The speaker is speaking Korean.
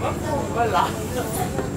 잠깐 빨라.